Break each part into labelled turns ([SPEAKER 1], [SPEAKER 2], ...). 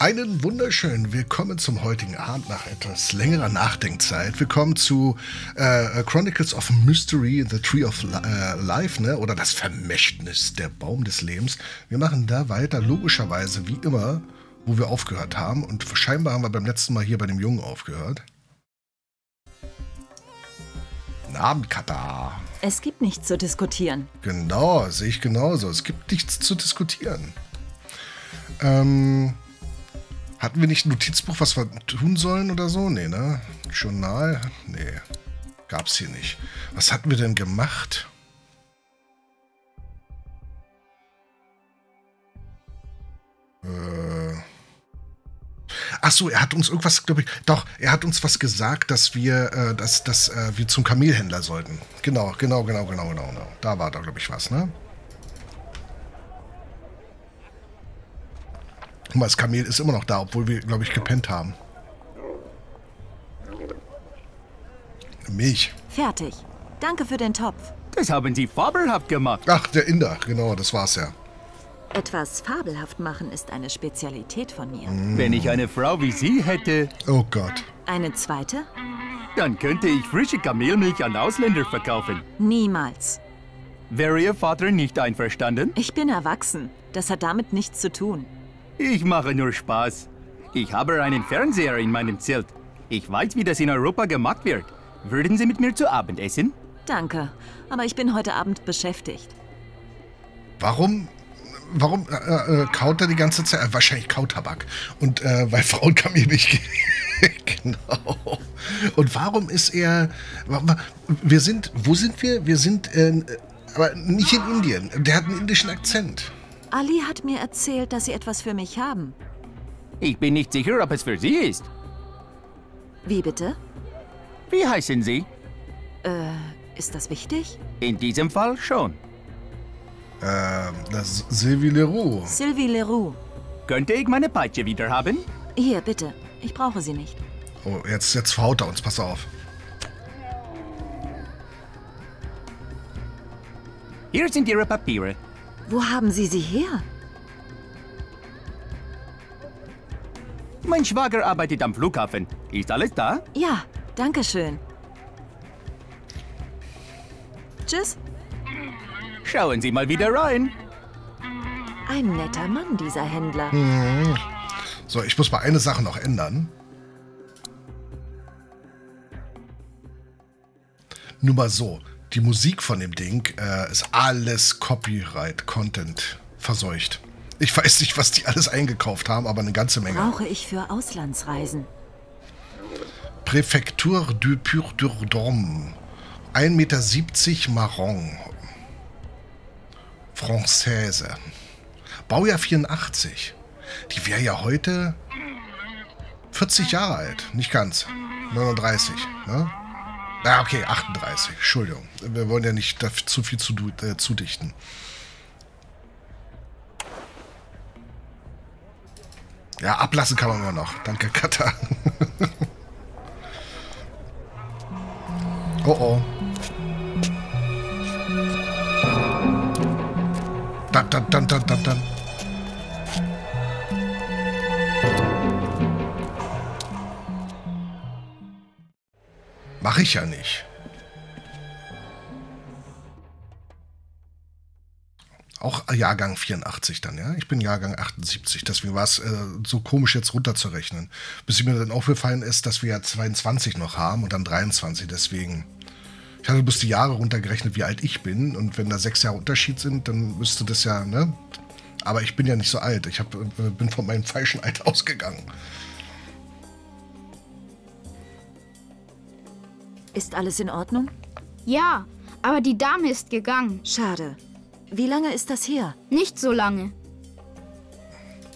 [SPEAKER 1] Einen wunderschönen Willkommen zum heutigen Abend nach etwas längerer Nachdenkzeit. Willkommen zu äh, Chronicles of Mystery, The Tree of äh, Life, ne? oder das Vermächtnis, der Baum des Lebens. Wir machen da weiter, logischerweise wie immer, wo wir aufgehört haben. Und scheinbar haben wir beim letzten Mal hier bei dem Jungen aufgehört. Guten Abend, Kata.
[SPEAKER 2] Es gibt nichts zu diskutieren.
[SPEAKER 1] Genau, sehe ich genauso. Es gibt nichts zu diskutieren. Ähm. Hatten wir nicht ein Notizbuch, was wir tun sollen oder so? Nee, ne? Journal? Nee. Gab's hier nicht. Was hatten wir denn gemacht? Äh. Ach so, er hat uns irgendwas, glaube ich, doch, er hat uns was gesagt, dass wir, äh, dass, dass äh, wir zum Kamelhändler sollten. Genau, genau, genau, genau, genau, genau. Da war da, glaube ich, was, ne? Guck mal, das Kamel ist immer noch da, obwohl wir, glaube ich, gepennt haben. Milch.
[SPEAKER 2] Fertig. Danke für den Topf.
[SPEAKER 3] Das haben Sie fabelhaft gemacht.
[SPEAKER 1] Ach, der Inder, genau, das war's ja.
[SPEAKER 2] Etwas fabelhaft machen ist eine Spezialität von mir.
[SPEAKER 3] Wenn ich eine Frau wie Sie hätte,
[SPEAKER 1] Oh Gott.
[SPEAKER 2] Eine zweite?
[SPEAKER 3] dann könnte ich frische Kamelmilch an Ausländer verkaufen.
[SPEAKER 2] Niemals.
[SPEAKER 3] Wäre Ihr Vater nicht einverstanden?
[SPEAKER 2] Ich bin erwachsen. Das hat damit nichts zu tun.
[SPEAKER 3] Ich mache nur Spaß. Ich habe einen Fernseher in meinem Zelt. Ich weiß, wie das in Europa gemacht wird. Würden Sie mit mir zu Abend essen?
[SPEAKER 2] Danke, aber ich bin heute Abend beschäftigt.
[SPEAKER 1] Warum, warum äh, äh, kaut er die ganze Zeit? Äh, wahrscheinlich Kautabak. Und äh, weil Frauen Kamelmilch. genau. Und warum ist er. Wir sind. Wo sind wir? Wir sind. Äh, aber nicht in Indien. Der hat einen indischen Akzent.
[SPEAKER 2] Ali hat mir erzählt, dass Sie etwas für mich haben.
[SPEAKER 3] Ich bin nicht sicher, ob es für Sie ist.
[SPEAKER 2] Wie bitte?
[SPEAKER 3] Wie heißen Sie?
[SPEAKER 2] Ist das wichtig?
[SPEAKER 3] In diesem Fall schon.
[SPEAKER 1] Ähm, das ist Sylvie Leroux.
[SPEAKER 2] Sylvie Leroux.
[SPEAKER 3] Könnte ich meine Peitsche wieder haben?
[SPEAKER 2] Hier, bitte. Ich brauche sie nicht.
[SPEAKER 1] Oh, jetzt, jetzt verhaut er uns. Pass auf.
[SPEAKER 3] Hier sind Ihre Papiere.
[SPEAKER 2] Wo haben Sie sie her?
[SPEAKER 3] Mein Schwager arbeitet am Flughafen. Ist alles da?
[SPEAKER 2] Ja, danke schön. Tschüss.
[SPEAKER 3] Schauen Sie mal wieder rein.
[SPEAKER 2] Ein netter Mann, dieser Händler.
[SPEAKER 1] So, ich muss mal eine Sache noch ändern. Nur mal so, die Musik von dem Ding äh, ist alles Copyright-Content verseucht. Ich weiß nicht, was die alles eingekauft haben, aber eine ganze Menge.
[SPEAKER 2] Brauche ich für Auslandsreisen.
[SPEAKER 1] Präfektur du Pur-Durdom. 1,70 Meter Marron. Française. Baujahr 84. Die wäre ja heute 40 Jahre alt. Nicht ganz. 39. Ne? Ah, okay, 38. Entschuldigung. Wir wollen ja nicht zu viel zu, äh, zudichten. Ja, ablassen kann man immer noch. Danke, Katha. Oh oh. Dann, dann, dann, dann, dann, dann. Mach ich ja nicht. Auch Jahrgang 84 dann, ja? Ich bin Jahrgang 78, deswegen war es äh, so komisch jetzt runterzurechnen. Bis mir dann aufgefallen ist, dass wir ja 22 noch haben und dann 23, deswegen. Ich hatte bloß die Jahre runtergerechnet, wie alt ich bin. Und wenn da sechs Jahre Unterschied sind, dann müsste das ja, ne? Aber ich bin ja nicht so alt. Ich hab, äh, bin von meinem falschen Alter ausgegangen.
[SPEAKER 2] Ist alles in Ordnung?
[SPEAKER 4] Ja, aber die Dame ist gegangen.
[SPEAKER 2] Schade. Wie lange ist das her?
[SPEAKER 4] Nicht so lange.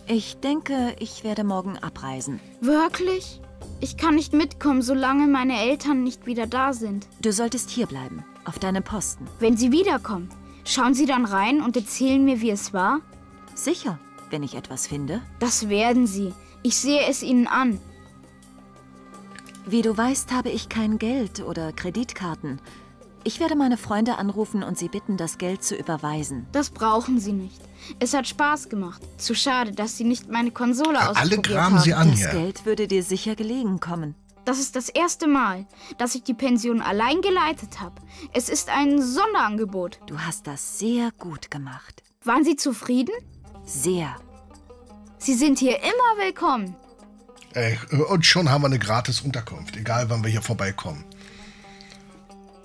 [SPEAKER 2] Ich denke, ich werde morgen abreisen.
[SPEAKER 4] Wirklich? Ich kann nicht mitkommen, solange meine Eltern nicht wieder da sind.
[SPEAKER 2] Du solltest hierbleiben, auf deinem Posten.
[SPEAKER 4] Wenn sie wiederkommen, schauen sie dann rein und erzählen mir, wie es war?
[SPEAKER 2] Sicher, wenn ich etwas finde.
[SPEAKER 4] Das werden sie. Ich sehe es ihnen an.
[SPEAKER 2] Wie du weißt, habe ich kein Geld oder Kreditkarten. Ich werde meine Freunde anrufen und sie bitten, das Geld zu überweisen.
[SPEAKER 4] Das brauchen Sie nicht. Es hat Spaß gemacht. Zu schade, dass Sie nicht meine Konsole
[SPEAKER 1] Alle
[SPEAKER 4] ausprobiert
[SPEAKER 1] graben
[SPEAKER 4] haben.
[SPEAKER 1] sie an
[SPEAKER 2] Das
[SPEAKER 1] hier.
[SPEAKER 2] Geld würde dir sicher gelegen kommen.
[SPEAKER 4] Das ist das erste Mal, dass ich die Pension allein geleitet habe. Es ist ein Sonderangebot.
[SPEAKER 2] Du hast das sehr gut gemacht.
[SPEAKER 4] Waren Sie zufrieden?
[SPEAKER 2] Sehr.
[SPEAKER 4] Sie sind hier immer willkommen.
[SPEAKER 1] Ey, und schon haben wir eine gratis Unterkunft, egal wann wir hier vorbeikommen.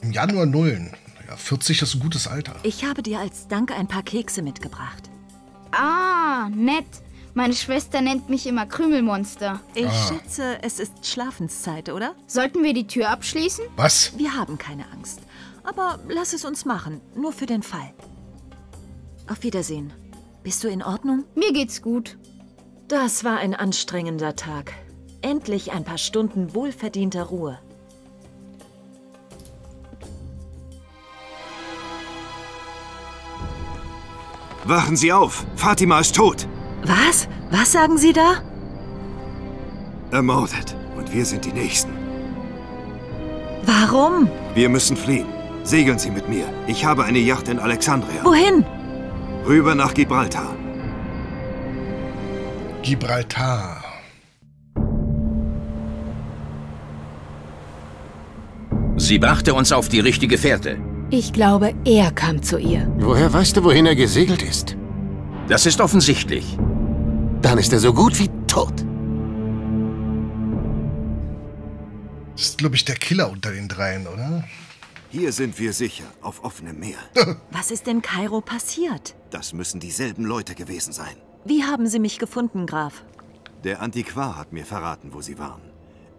[SPEAKER 1] Im Januar Nullen. Ja, 40 ist ein gutes Alter.
[SPEAKER 2] Ich habe dir als Dank ein paar Kekse mitgebracht.
[SPEAKER 4] Ah, nett. Meine Schwester nennt mich immer Krümelmonster.
[SPEAKER 2] Ich schätze, es ist Schlafenszeit, oder?
[SPEAKER 4] Sollten wir die Tür abschließen?
[SPEAKER 1] Was?
[SPEAKER 2] Wir haben keine Angst. Aber lass es uns machen, nur für den Fall. Auf Wiedersehen. Bist du in Ordnung?
[SPEAKER 4] Mir geht's gut.
[SPEAKER 2] Das war ein anstrengender Tag. Endlich ein paar Stunden wohlverdienter Ruhe.
[SPEAKER 5] Wachen Sie auf! Fatima ist tot!
[SPEAKER 2] Was? Was sagen Sie da?
[SPEAKER 5] Ermordet. Und wir sind die Nächsten.
[SPEAKER 2] Warum?
[SPEAKER 5] Wir müssen fliehen. Segeln Sie mit mir. Ich habe eine Yacht in Alexandria.
[SPEAKER 2] Wohin?
[SPEAKER 5] Rüber nach Gibraltar.
[SPEAKER 1] Gibraltar.
[SPEAKER 6] Sie brachte uns auf die richtige Fährte.
[SPEAKER 7] Ich glaube, er kam zu ihr.
[SPEAKER 8] Woher weißt du, wohin er gesegelt ist?
[SPEAKER 6] Das ist offensichtlich.
[SPEAKER 8] Dann ist er so gut wie tot.
[SPEAKER 1] Das ist, glaube ich, der Killer unter den dreien, oder?
[SPEAKER 5] Hier sind wir sicher, auf offenem Meer.
[SPEAKER 2] Was ist in Kairo passiert?
[SPEAKER 5] Das müssen dieselben Leute gewesen sein.
[SPEAKER 2] Wie haben Sie mich gefunden, Graf?
[SPEAKER 5] Der Antiquar hat mir verraten, wo sie waren.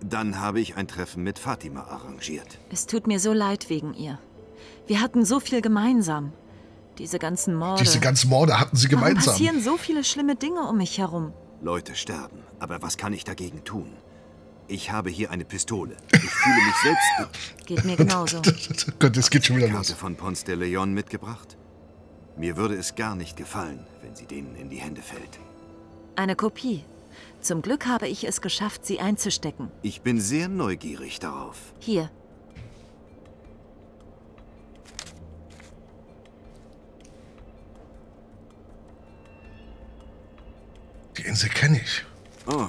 [SPEAKER 5] Dann habe ich ein Treffen mit Fatima arrangiert.
[SPEAKER 2] Es tut mir so leid wegen ihr. Wir hatten so viel gemeinsam. Diese ganzen Morde.
[SPEAKER 1] Diese ganzen Morde hatten sie
[SPEAKER 2] Warum
[SPEAKER 1] gemeinsam.
[SPEAKER 2] passieren so viele schlimme Dinge um mich herum?
[SPEAKER 5] Leute sterben, aber was kann ich dagegen tun? Ich habe hier eine Pistole. Ich fühle mich selbst...
[SPEAKER 2] Geht mir genauso.
[SPEAKER 1] Gott, es geht schon wieder
[SPEAKER 5] Karte
[SPEAKER 1] los.
[SPEAKER 5] von Ponce de Leon mitgebracht? Mir würde es gar nicht gefallen, wenn sie denen in die Hände fällt.
[SPEAKER 2] Eine Kopie. Zum Glück habe ich es geschafft, sie einzustecken.
[SPEAKER 5] Ich bin sehr neugierig darauf.
[SPEAKER 2] Hier.
[SPEAKER 1] Die Insel kenne ich.
[SPEAKER 5] Oh,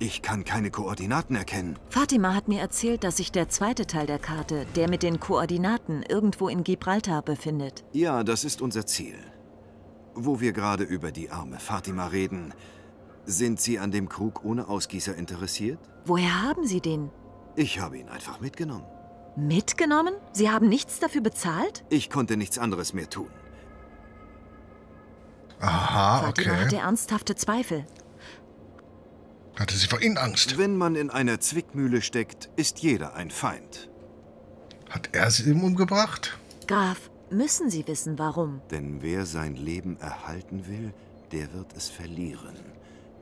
[SPEAKER 5] ich kann keine Koordinaten erkennen.
[SPEAKER 2] Fatima hat mir erzählt, dass sich der zweite Teil der Karte, der mit den Koordinaten, irgendwo in Gibraltar befindet.
[SPEAKER 5] Ja, das ist unser Ziel. Wo wir gerade über die arme Fatima reden, sind Sie an dem Krug ohne Ausgießer interessiert?
[SPEAKER 2] Woher haben Sie den?
[SPEAKER 5] Ich habe ihn einfach mitgenommen.
[SPEAKER 2] Mitgenommen? Sie haben nichts dafür bezahlt?
[SPEAKER 5] Ich konnte nichts anderes mehr tun.
[SPEAKER 1] Aha,
[SPEAKER 2] Fatima
[SPEAKER 1] okay.
[SPEAKER 2] hatte ernsthafte Zweifel.
[SPEAKER 1] Hatte sie vor ihnen Angst?
[SPEAKER 5] Wenn man in einer Zwickmühle steckt, ist jeder ein Feind.
[SPEAKER 1] Hat er sie ihm umgebracht?
[SPEAKER 2] Graf, müssen Sie wissen, warum?
[SPEAKER 5] Denn wer sein Leben erhalten will, der wird es verlieren.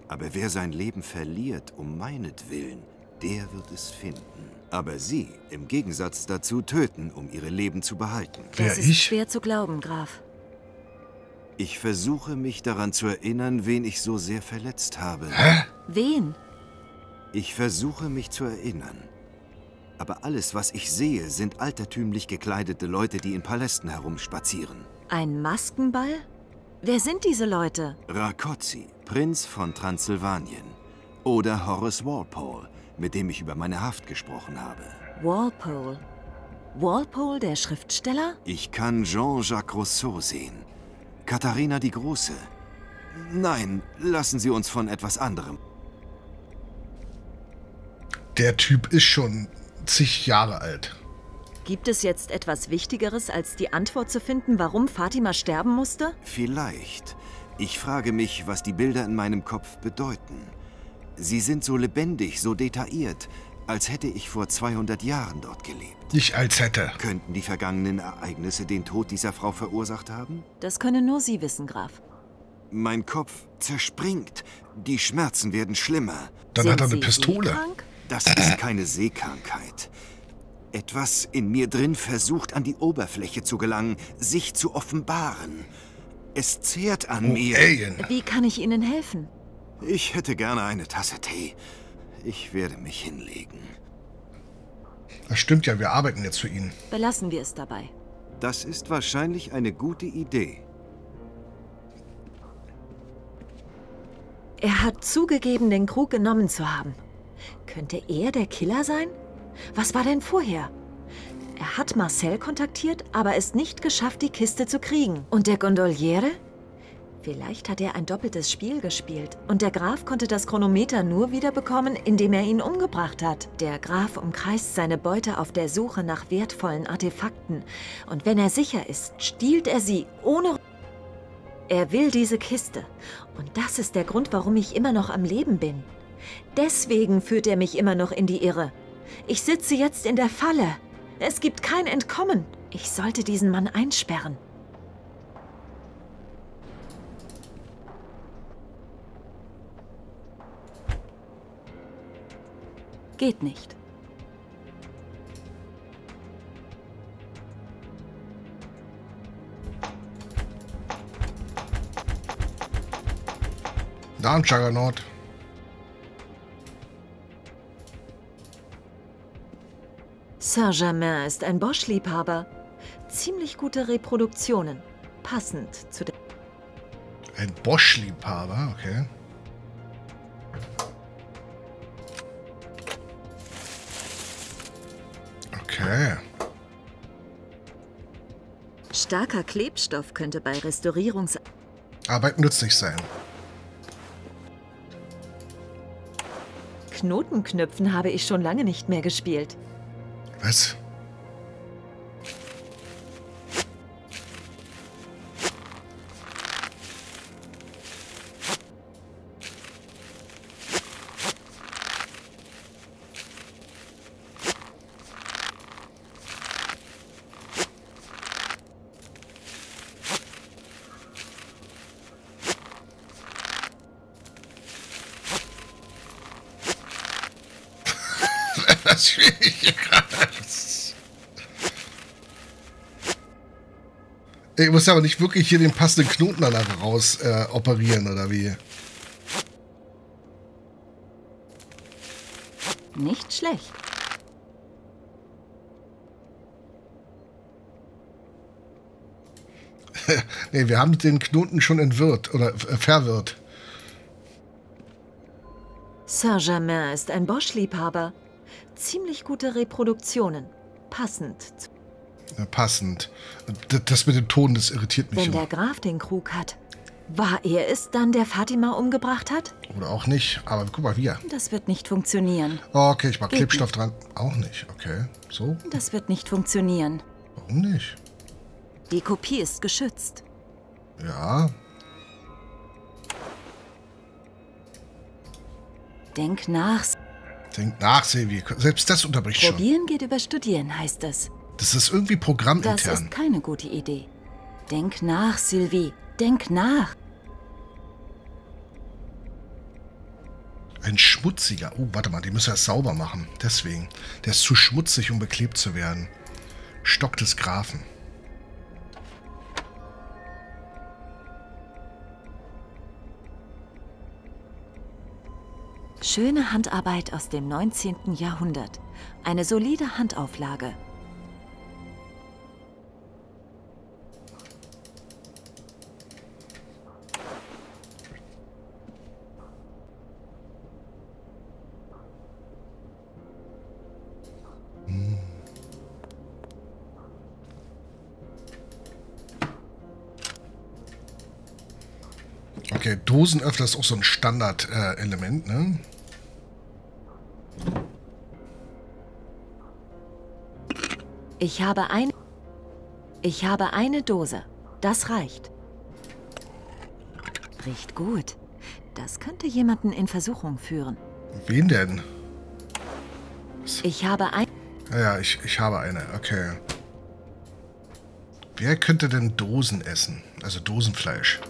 [SPEAKER 5] Aber wer sein Leben verliert um meinetwillen, der wird es finden. Aber Sie, im Gegensatz dazu, töten, um Ihre Leben zu behalten.
[SPEAKER 1] Wer,
[SPEAKER 2] das ist
[SPEAKER 1] ich?
[SPEAKER 2] schwer zu glauben, Graf.
[SPEAKER 5] Ich versuche mich daran zu erinnern, wen ich so sehr verletzt habe.
[SPEAKER 2] Wen?
[SPEAKER 5] Ich versuche mich zu erinnern. Aber alles, was ich sehe, sind altertümlich gekleidete Leute, die in Palästen herumspazieren.
[SPEAKER 2] Ein Maskenball? Wer sind diese Leute?
[SPEAKER 5] Rakozzi, Prinz von Transsilvanien. Oder Horace Walpole, mit dem ich über meine Haft gesprochen habe.
[SPEAKER 2] Walpole. Walpole, der Schriftsteller?
[SPEAKER 5] Ich kann Jean-Jacques Rousseau sehen. Katharina die Große. Nein, lassen Sie uns von etwas anderem.
[SPEAKER 1] Der Typ ist schon zig Jahre alt.
[SPEAKER 2] Gibt es jetzt etwas Wichtigeres, als die Antwort zu finden, warum Fatima sterben musste?
[SPEAKER 5] Vielleicht. Ich frage mich, was die Bilder in meinem Kopf bedeuten. Sie sind so lebendig, so detailliert, als hätte ich vor 200 Jahren dort gelebt.
[SPEAKER 1] Nicht als hätte.
[SPEAKER 5] Könnten die vergangenen Ereignisse den Tod dieser Frau verursacht haben?
[SPEAKER 2] Das können nur Sie wissen, Graf.
[SPEAKER 5] Mein Kopf zerspringt. Die Schmerzen werden schlimmer.
[SPEAKER 1] Dann
[SPEAKER 2] Sind
[SPEAKER 1] hat er eine
[SPEAKER 2] Sie
[SPEAKER 1] Pistole.
[SPEAKER 2] seekrank?
[SPEAKER 5] Das ist keine Seekrankheit. Etwas in mir drin versucht, an die Oberfläche zu gelangen, sich zu offenbaren. Es zehrt an
[SPEAKER 1] Oh,
[SPEAKER 5] mir.
[SPEAKER 1] Alien.
[SPEAKER 2] Wie kann ich Ihnen helfen?
[SPEAKER 5] Ich hätte gerne eine Tasse Tee. Ich werde mich hinlegen.
[SPEAKER 1] Das stimmt ja, wir arbeiten jetzt für ihn.
[SPEAKER 2] Belassen wir es dabei.
[SPEAKER 5] Das ist wahrscheinlich eine gute Idee.
[SPEAKER 2] Er hat zugegeben, den Krug genommen zu haben. Könnte er der Killer sein? Was war denn vorher? Er hat Marcel kontaktiert, aber es nicht geschafft, die Kiste zu kriegen. Und der Gondoliere? Vielleicht hat er ein doppeltes Spiel gespielt und der Graf konnte das Chronometer nur wiederbekommen, indem er ihn umgebracht hat. Der Graf umkreist seine Beute auf der Suche nach wertvollen Artefakten und wenn er sicher ist, stiehlt er sie ohne... Er will diese Kiste und das ist der Grund, warum ich immer noch am Leben bin. Deswegen führt er mich immer noch in die Irre. Ich sitze jetzt in der Falle. Es gibt kein Entkommen. Ich sollte diesen Mann einsperren. Geht nicht.
[SPEAKER 1] Da am Juggernaut.
[SPEAKER 2] Saint-Germain ist ein Bosch-Liebhaber. Ziemlich gute Reproduktionen. Passend zu der...
[SPEAKER 1] Ein Bosch-Liebhaber, okay. Okay.
[SPEAKER 2] Starker Klebstoff könnte bei Restaurierungs...
[SPEAKER 1] Arbeit nützlich sein.
[SPEAKER 2] Knotenknüpfen habe ich schon lange nicht mehr gespielt.
[SPEAKER 1] Was? Das spiele ich hier gerade. Ich muss aber nicht wirklich hier den passenden Knoten dann einfach raus äh, operieren, oder wie?
[SPEAKER 2] Nicht schlecht.
[SPEAKER 1] nee, wir haben den Knoten schon entwirrt oder äh, verwirrt.
[SPEAKER 2] Saint-Germain ist ein Bosch-Liebhaber. Ziemlich gute Reproduktionen. Passend zu...
[SPEAKER 1] Ja, passend. Das mit dem Ton, das irritiert mich
[SPEAKER 2] Wenn der
[SPEAKER 1] immer.
[SPEAKER 2] Graf den Krug hat, war er es dann, der Fatima umgebracht hat?
[SPEAKER 1] Oder auch nicht. Aber guck mal, wir.
[SPEAKER 2] Das wird nicht funktionieren.
[SPEAKER 1] Okay, ich mach
[SPEAKER 2] Geht
[SPEAKER 1] Klebstoff dran. Auch nicht. Okay. So?
[SPEAKER 2] Das wird nicht funktionieren.
[SPEAKER 1] Warum nicht?
[SPEAKER 2] Die Kopie ist geschützt.
[SPEAKER 1] Ja.
[SPEAKER 2] Denk nach.
[SPEAKER 1] Denk nach, Silvi. Selbst das unterbricht schon.
[SPEAKER 2] Probieren geht über Studieren, heißt es.
[SPEAKER 1] Das ist irgendwie
[SPEAKER 2] Das
[SPEAKER 1] programmintern.
[SPEAKER 2] ist keine gute Idee. Denk nach, Sylvie. Denk nach.
[SPEAKER 1] Ein schmutziger. Oh, warte mal, die müssen erst sauber machen. Deswegen. Der ist zu schmutzig, um beklebt zu werden. Stock des Grafen.
[SPEAKER 2] Schöne Handarbeit aus dem 19. Jahrhundert. Eine solide Handauflage.
[SPEAKER 1] Dosenöffner ist auch so ein Standard-Element, ne?
[SPEAKER 2] Ich habe ein. Ich habe eine Dose. Das reicht. Riecht gut. Das könnte jemanden in Versuchung führen.
[SPEAKER 1] Wen denn?
[SPEAKER 2] Ich habe ein.
[SPEAKER 1] Ja, ja, ich, ich habe eine. Okay. Wer könnte denn Dosen essen? Also Dosenfleisch.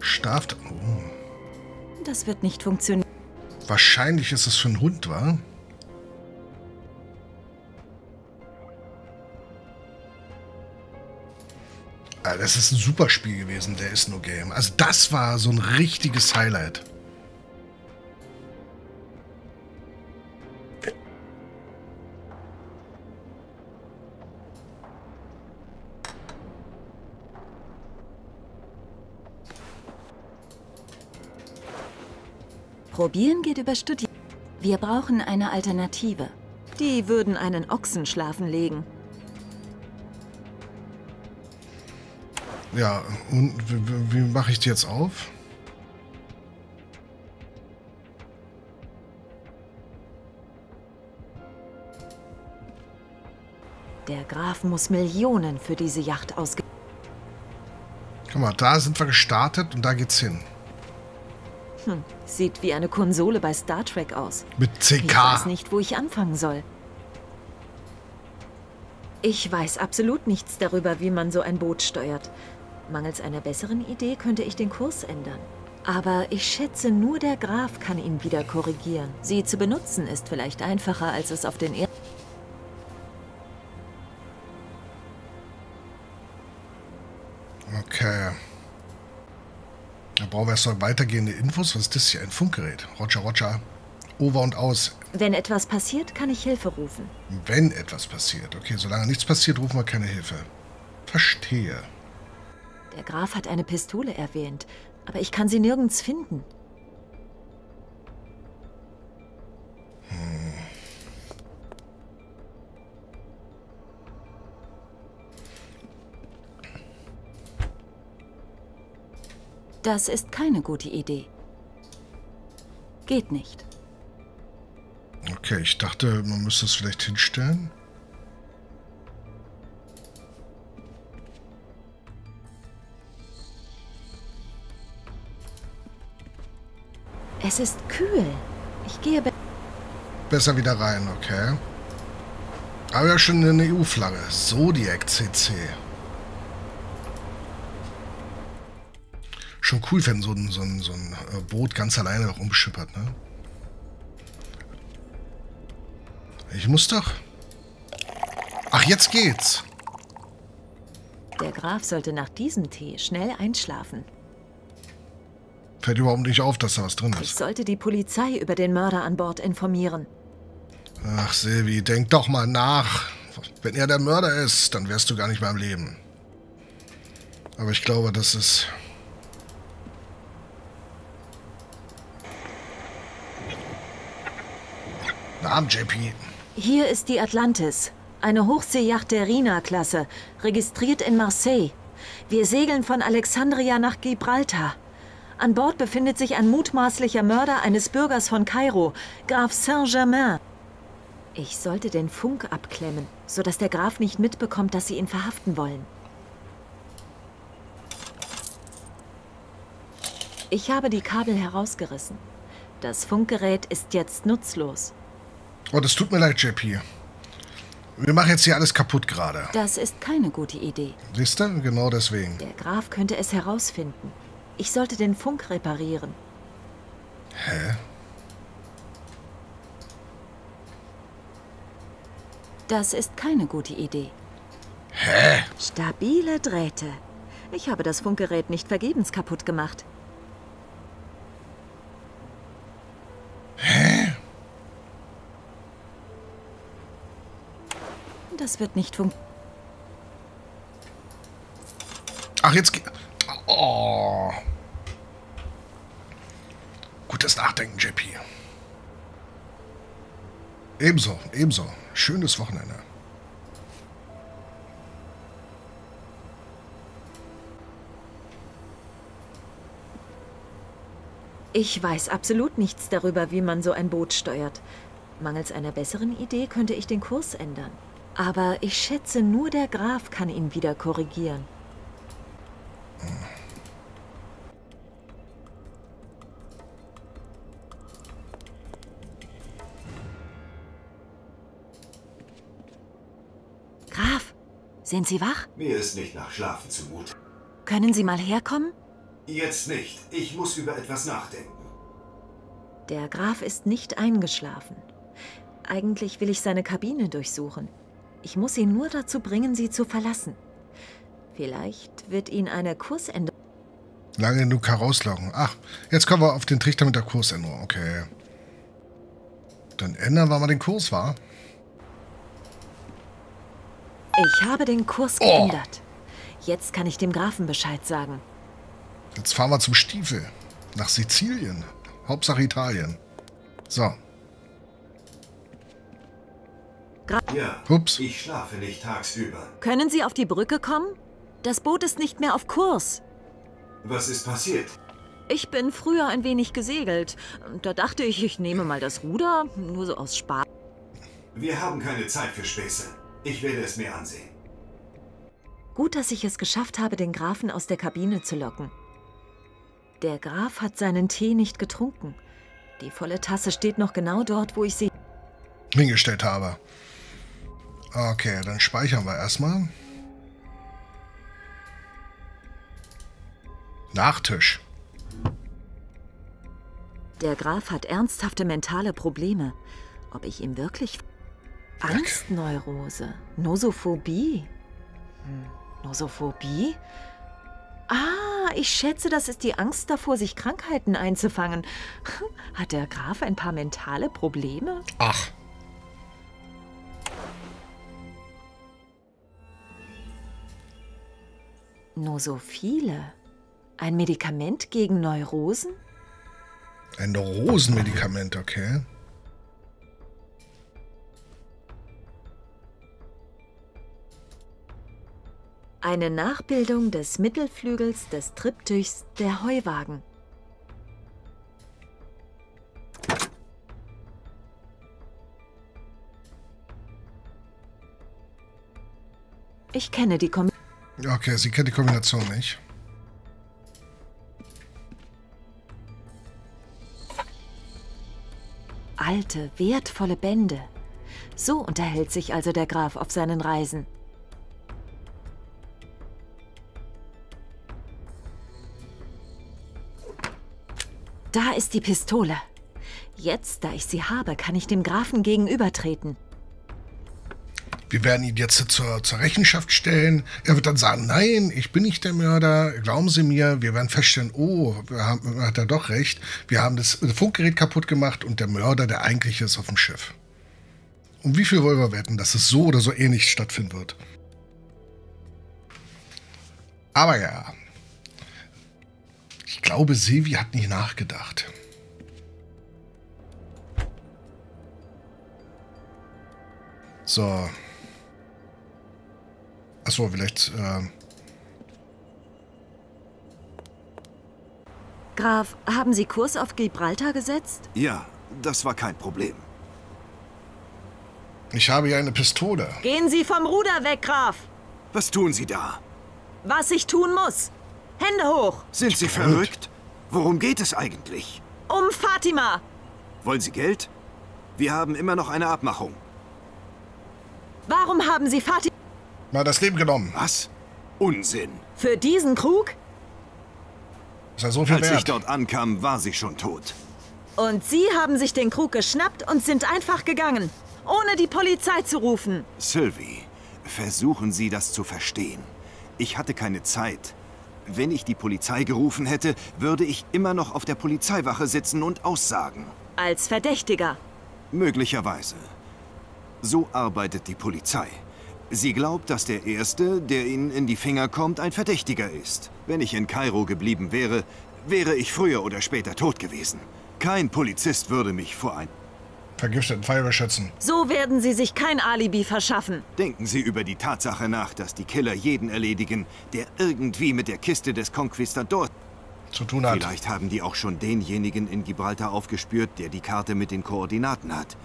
[SPEAKER 1] Staft. Oh.
[SPEAKER 2] Das wird nicht funktionieren.
[SPEAKER 1] Wahrscheinlich ist es für einen Hund, wa? Ah, Das ist ein super Spiel gewesen, der ist nur Game. Also das war so ein richtiges Highlight.
[SPEAKER 2] Probieren geht über Studieren. Wir brauchen eine Alternative. Die würden einen Ochsen schlafen legen.
[SPEAKER 1] Ja, und wie, mache ich die jetzt auf?
[SPEAKER 2] Der Graf muss Millionen für diese Yacht ausgeben.
[SPEAKER 1] Guck mal, da sind wir gestartet und da geht's hin.
[SPEAKER 2] Sieht wie eine Konsole bei Star Trek aus.
[SPEAKER 1] Mit
[SPEAKER 2] Ich weiß
[SPEAKER 1] CK.
[SPEAKER 2] nicht, wo ich anfangen soll. Ich weiß absolut nichts darüber, wie man so ein Boot steuert. Mangels einer besseren Idee könnte ich den Kurs ändern. Aber ich schätze, nur der Graf kann ihn wieder korrigieren. Sie zu benutzen ist vielleicht einfacher, als es auf den er
[SPEAKER 1] Da brauchen wir erst noch weitergehende Infos. Was ist das hier? Ein Funkgerät. Roger, Roger. Over und aus.
[SPEAKER 2] Wenn etwas passiert, kann ich Hilfe rufen.
[SPEAKER 1] Wenn etwas passiert. Okay, solange nichts passiert, rufen wir keine Hilfe. Verstehe.
[SPEAKER 2] Der Graf hat eine Pistole erwähnt, aber ich kann sie nirgends finden. Das ist keine gute Idee. Geht nicht.
[SPEAKER 1] Okay, ich dachte, man müsste es vielleicht hinstellen.
[SPEAKER 2] Es ist kühl. Ich gehe be
[SPEAKER 1] Besser wieder rein, okay. Aber ja schon eine EU-Flagge. Zodiac CC. Schon cool, wenn so ein, so ein, so ein äh, Boot ganz alleine rumschippert, ne? Ich muss doch... Ach, jetzt geht's.
[SPEAKER 2] Der Graf sollte nach diesem Tee schnell einschlafen.
[SPEAKER 1] Fällt überhaupt nicht auf, dass da was drin
[SPEAKER 2] Ich
[SPEAKER 1] ist.
[SPEAKER 2] sollte die Polizei über den Mörder an Bord informieren.
[SPEAKER 1] Ach, Silvi, denk doch mal nach. Wenn er der Mörder ist, dann wärst du gar nicht mehr am Leben. Aber ich glaube, das ist... Abend, JP.
[SPEAKER 2] Hier ist die Atlantis, eine Hochseejacht der Rina-Klasse, registriert in Marseille. Wir segeln von Alexandria nach Gibraltar. An Bord befindet sich ein mutmaßlicher Mörder eines Bürgers von Kairo, Graf Saint-Germain. Ich sollte den Funk abklemmen, sodass der Graf nicht mitbekommt, dass sie ihn verhaften wollen. Ich habe die Kabel herausgerissen. Das Funkgerät ist jetzt nutzlos.
[SPEAKER 1] Oh, das tut mir leid, JP. Wir machen jetzt hier alles kaputt gerade.
[SPEAKER 2] Das ist keine gute Idee.
[SPEAKER 1] Siehst du? Genau deswegen.
[SPEAKER 2] Der Graf könnte es herausfinden. Ich sollte den Funk reparieren.
[SPEAKER 1] Hä?
[SPEAKER 2] Das ist keine gute Idee.
[SPEAKER 1] Hä?
[SPEAKER 2] Stabile Drähte. Ich habe das Funkgerät nicht vergebens kaputt gemacht.
[SPEAKER 1] Hä?
[SPEAKER 2] Das wird nicht funktionieren.
[SPEAKER 1] Ach, jetzt. Oh. Gutes Nachdenken, JP. Ebenso, ebenso. Schönes Wochenende.
[SPEAKER 2] Ich weiß absolut nichts darüber, wie man so ein Boot steuert. Mangels einer besseren Idee könnte ich den Kurs ändern. Aber ich schätze, nur der Graf kann ihn wieder korrigieren. Graf, sind Sie wach?
[SPEAKER 5] Mir ist nicht nach Schlafen zumute.
[SPEAKER 2] Können Sie mal herkommen?
[SPEAKER 5] Jetzt nicht. Ich muss über etwas nachdenken.
[SPEAKER 2] Der Graf ist nicht eingeschlafen. Eigentlich will ich seine Kabine durchsuchen. Ich muss ihn nur dazu bringen, sie zu verlassen. Vielleicht wird ihn eine Kursänderung.
[SPEAKER 1] Lange genug herausloggen. Ach, jetzt kommen wir auf den Trichter mit der Kursänderung. Okay. Dann ändern wir mal den Kurs, war?
[SPEAKER 2] Ich habe den Kurs
[SPEAKER 1] Oh.
[SPEAKER 2] geändert. Jetzt kann ich dem Grafen Bescheid sagen.
[SPEAKER 1] Jetzt fahren wir zum Stiefel. Nach Sizilien. Hauptsache Italien. So.
[SPEAKER 5] Ja,
[SPEAKER 1] Ups.
[SPEAKER 5] ich schlafe nicht tagsüber.
[SPEAKER 2] Können Sie auf die Brücke kommen? Das Boot ist nicht mehr auf Kurs.
[SPEAKER 5] Was ist passiert?
[SPEAKER 2] Ich bin früher ein wenig gesegelt. Da dachte ich, ich nehme mal das Ruder, nur so aus Spaß.
[SPEAKER 5] Wir haben keine Zeit für Späße. Ich werde es mir ansehen.
[SPEAKER 2] Gut, dass ich es geschafft habe, den Grafen aus der Kabine zu locken. Der Graf hat seinen Tee nicht getrunken. Die volle Tasse steht noch genau dort, wo ich sie...
[SPEAKER 1] hingestellt habe. Okay, dann speichern wir erstmal. Nachtisch.
[SPEAKER 2] Der Graf hat ernsthafte mentale Probleme. Ob ich ihm wirklich... Angstneurose. Nosophobie. Hm, Nosophobie? Ah, ich schätze, das ist die Angst davor, sich Krankheiten einzufangen. Hat der Graf ein paar mentale Probleme?
[SPEAKER 1] Ach.
[SPEAKER 2] Nosophile? Ein Medikament gegen Neurosen?
[SPEAKER 1] Ein Rosenmedikament, okay.
[SPEAKER 2] Eine Nachbildung des Mittelflügels des Triptychs der Heuwagen. Ich kenne die Kom
[SPEAKER 1] Okay, sie kennt die Kombination nicht.
[SPEAKER 2] alte, wertvolle Bände. So unterhält sich also der Graf auf seinen Reisen. Da ist die Pistole. Jetzt, da ich sie habe, kann ich dem Grafen gegenübertreten.
[SPEAKER 1] Wir werden ihn jetzt zur, zur Rechenschaft stellen. Er wird dann sagen, nein, ich bin nicht der Mörder, glauben Sie mir. Wir werden feststellen, oh, haben, hat er doch recht. Wir haben das Funkgerät kaputt gemacht und der Mörder, der eigentliche, ist auf dem Schiff. Um wie viel wollen wir wetten, dass es so oder so ähnlich stattfinden wird? Aber ja, ich glaube, Sevi hat nicht nachgedacht. So. Achso, vielleicht. Äh
[SPEAKER 2] Graf, haben Sie Kurs auf Gibraltar gesetzt?
[SPEAKER 5] Ja, das war kein Problem.
[SPEAKER 1] ich habe hier eine Pistole.
[SPEAKER 2] Gehen Sie vom Ruder weg, Graf!
[SPEAKER 5] Was tun Sie da?
[SPEAKER 2] Was ich tun muss! Hände hoch!
[SPEAKER 5] Sind Sie verrückt? Worum geht es eigentlich?
[SPEAKER 2] Um Fatima!
[SPEAKER 5] Wollen Sie Geld? Wir haben immer noch eine Abmachung.
[SPEAKER 2] Warum haben Sie Fatima
[SPEAKER 1] Mal das Leben genommen.
[SPEAKER 5] Was? Unsinn.
[SPEAKER 2] für diesen Krug?
[SPEAKER 1] Ist ja so viel
[SPEAKER 5] Als ich
[SPEAKER 1] wert.
[SPEAKER 5] dort ankam, war sie schon tot.
[SPEAKER 2] Und Sie haben sich den Krug geschnappt und sind einfach gegangen, ohne die Polizei zu rufen.
[SPEAKER 5] Sylvie, versuchen Sie das zu verstehen. Ich hatte keine Zeit. Wenn ich die Polizei gerufen hätte, würde ich immer noch auf der Polizeiwache sitzen und aussagen.
[SPEAKER 2] Als Verdächtiger.
[SPEAKER 5] Möglicherweise. So arbeitet die Polizei. Sie glaubt, dass der Erste, der ihnen in die Finger kommt, ein Verdächtiger ist. Wenn ich in Kairo geblieben wäre, wäre ich früher oder später tot gewesen. Kein Polizist würde mich vor ein...
[SPEAKER 1] Vergifteten Feuerwehr schützen.
[SPEAKER 2] So werden Sie sich kein Alibi verschaffen.
[SPEAKER 5] Denken Sie über die Tatsache nach, dass die Killer jeden erledigen, der irgendwie mit der Kiste des Conquistadors...
[SPEAKER 1] Zu tun hat.
[SPEAKER 5] Vielleicht haben die auch schon denjenigen in Gibraltar aufgespürt, der die Karte mit den Koordinaten hat.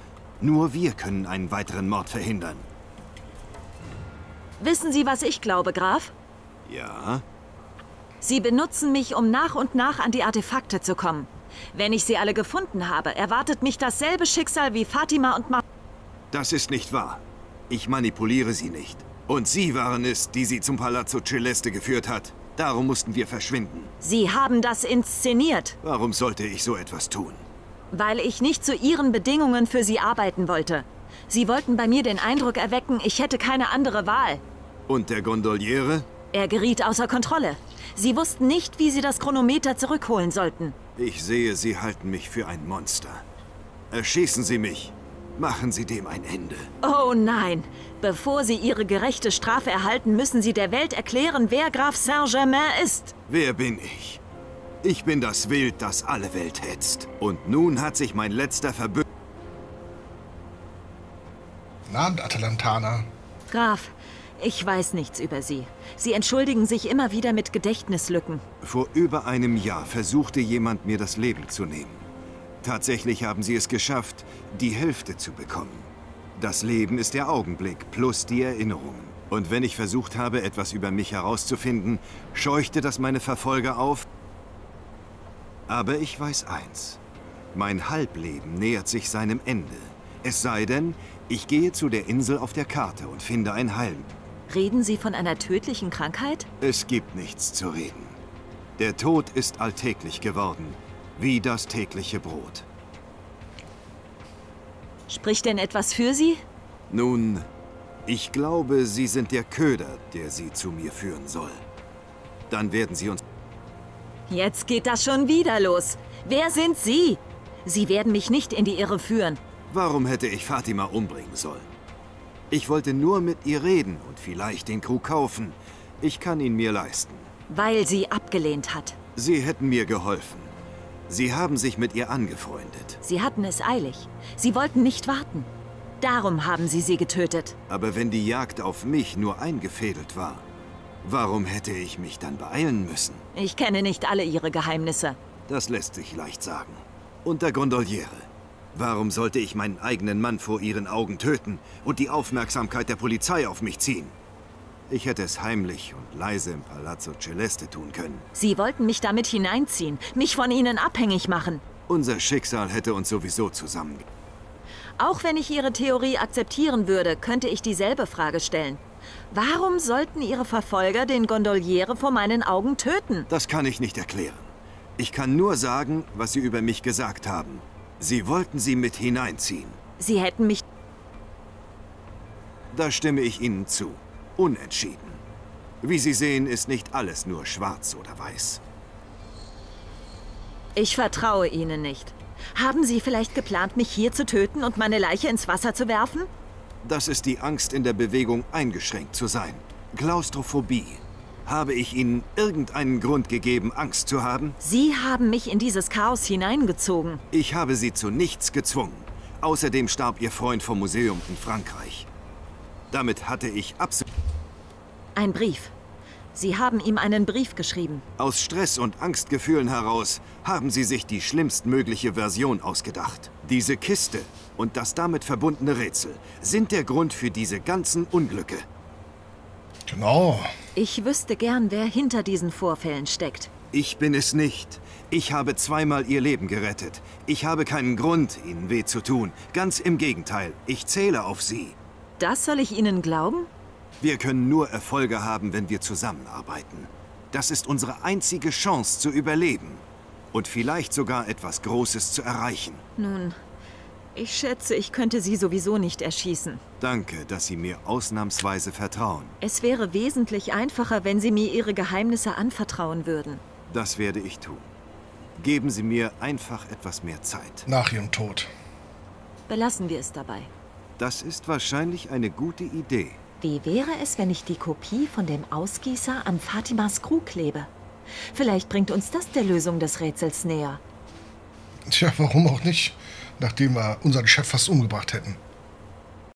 [SPEAKER 5] Nur wir können einen weiteren Mord verhindern.
[SPEAKER 2] Wissen Sie, was ich glaube, Graf?
[SPEAKER 5] Ja?
[SPEAKER 2] Sie benutzen mich, um nach und nach an die Artefakte zu kommen. Wenn ich sie alle gefunden habe, erwartet mich dasselbe Schicksal wie Fatima und Ma...
[SPEAKER 5] Das ist nicht wahr. Ich manipuliere sie nicht. Und Sie waren es, die sie zum Palazzo Celeste geführt hat. Darum mussten wir verschwinden.
[SPEAKER 2] Sie haben das inszeniert,
[SPEAKER 5] Warum sollte ich so etwas tun?
[SPEAKER 2] weil ich nicht zu Ihren Bedingungen für Sie arbeiten wollte. Sie wollten bei mir den Eindruck erwecken, ich hätte keine andere Wahl.
[SPEAKER 5] Und der Gondoliere?
[SPEAKER 2] Er geriet außer Kontrolle. Sie wussten nicht, wie Sie das Chronometer zurückholen sollten.
[SPEAKER 5] Ich sehe, Sie halten mich für ein Monster. Erschießen Sie mich. Machen Sie dem ein Ende.
[SPEAKER 2] Oh nein! Bevor Sie Ihre gerechte Strafe erhalten, müssen Sie der Welt erklären, wer Graf Saint-Germain ist.
[SPEAKER 5] Wer bin ich? Ich bin das Wild, das alle Welt hetzt. Und nun hat sich mein letzter Verbündeter...
[SPEAKER 1] Na, Atalantaner.
[SPEAKER 2] Graf, ich weiß nichts über Sie. Sie entschuldigen sich immer wieder mit Gedächtnislücken.
[SPEAKER 5] Vor über einem Jahr versuchte jemand, mir das Leben zu nehmen. Tatsächlich haben sie es geschafft, die Hälfte zu bekommen. Das Leben ist der Augenblick plus die Erinnerung. Und wenn ich versucht habe, etwas über mich herauszufinden, scheuchte das meine Verfolger auf. Aber ich weiß eins. Mein Halbleben nähert sich seinem Ende. Es sei denn, ich gehe zu der Insel auf der Karte und finde ein Heil.
[SPEAKER 2] Reden Sie von einer tödlichen Krankheit?
[SPEAKER 5] Es gibt nichts zu reden. Der Tod ist alltäglich geworden, wie das tägliche Brot.
[SPEAKER 2] Spricht denn etwas für Sie?
[SPEAKER 5] Nun, ich glaube, Sie sind der Köder, der Sie zu mir führen soll. Dann werden Sie uns...
[SPEAKER 2] Jetzt geht das schon wieder los. Wer sind Sie? Sie werden mich nicht in die Irre führen.
[SPEAKER 5] Warum hätte ich Fatima umbringen sollen? Ich wollte nur mit ihr reden und vielleicht den Krug kaufen. Ich kann ihn mir leisten.
[SPEAKER 2] Weil sie abgelehnt hat.
[SPEAKER 5] Sie hätten mir geholfen. Sie haben sich mit ihr angefreundet.
[SPEAKER 2] Sie hatten es eilig. Sie wollten nicht warten. Darum haben sie sie getötet.
[SPEAKER 5] Aber wenn die Jagd auf mich nur eingefädelt war, warum hätte ich mich dann beeilen müssen?
[SPEAKER 2] Ich kenne nicht alle ihre Geheimnisse.
[SPEAKER 5] Das lässt sich leicht sagen. Unter Gondoliere. Warum sollte ich meinen eigenen Mann vor ihren Augen töten und die Aufmerksamkeit der Polizei auf mich ziehen? Ich hätte es heimlich und leise im Palazzo Celeste tun können.
[SPEAKER 2] Sie wollten mich damit hineinziehen, mich von ihnen abhängig machen.
[SPEAKER 5] Unser Schicksal hätte uns sowieso zusammen.
[SPEAKER 2] Auch wenn ich Ihre Theorie akzeptieren würde, könnte ich dieselbe Frage stellen. Warum sollten Ihre Verfolger den Gondoliere vor meinen Augen töten?
[SPEAKER 5] Das kann ich nicht erklären. Ich kann nur sagen, was Sie über mich gesagt haben. Sie wollten sie mit hineinziehen.
[SPEAKER 2] Sie hätten mich...
[SPEAKER 5] Da stimme ich Ihnen zu. Unentschieden. Wie Sie sehen, ist nicht alles nur schwarz oder weiß.
[SPEAKER 2] Ich vertraue Ihnen nicht. Haben Sie vielleicht geplant, mich hier zu töten und meine Leiche ins Wasser zu werfen?
[SPEAKER 5] Das ist die Angst, in der Bewegung eingeschränkt zu sein. Klaustrophobie. Habe ich Ihnen irgendeinen Grund gegeben, Angst zu haben?
[SPEAKER 2] Sie haben mich in dieses Chaos hineingezogen.
[SPEAKER 5] Ich habe Sie zu nichts gezwungen. Außerdem starb Ihr Freund vom Museum in Frankreich. Damit hatte ich absolut...
[SPEAKER 2] Ein Brief. Sie haben ihm einen Brief geschrieben.
[SPEAKER 5] Aus Stress und Angstgefühlen heraus haben Sie sich die schlimmstmögliche Version ausgedacht. Diese Kiste und das damit verbundene Rätsel sind der Grund für diese ganzen Unglücke.
[SPEAKER 1] Genau.
[SPEAKER 2] Ich wüsste gern, wer hinter diesen Vorfällen steckt.
[SPEAKER 5] Ich bin es nicht. Ich habe zweimal Ihr Leben gerettet. Ich habe keinen Grund, Ihnen weh zu tun. Ganz im Gegenteil. Ich zähle auf Sie.
[SPEAKER 2] Das soll ich Ihnen glauben?
[SPEAKER 5] Wir können nur Erfolge haben, wenn wir zusammenarbeiten. Das ist unsere einzige Chance zu überleben. Und vielleicht sogar etwas Großes zu erreichen.
[SPEAKER 2] Nun, ich schätze, ich könnte Sie sowieso nicht erschießen.
[SPEAKER 5] Danke, dass Sie mir ausnahmsweise vertrauen.
[SPEAKER 2] Es wäre wesentlich einfacher, wenn Sie mir Ihre Geheimnisse anvertrauen würden.
[SPEAKER 5] Das werde ich tun. Geben Sie mir einfach etwas mehr Zeit.
[SPEAKER 1] Nach ihrem Tod.
[SPEAKER 2] Belassen wir es dabei.
[SPEAKER 5] Das ist wahrscheinlich eine gute Idee.
[SPEAKER 2] Wie wäre es, wenn ich die Kopie von dem Ausgießer an Fatimas Krug klebe? Vielleicht bringt uns das der Lösung des Rätsels näher.
[SPEAKER 1] Tja, warum auch nicht? Nachdem wir unseren Chef fast umgebracht hätten.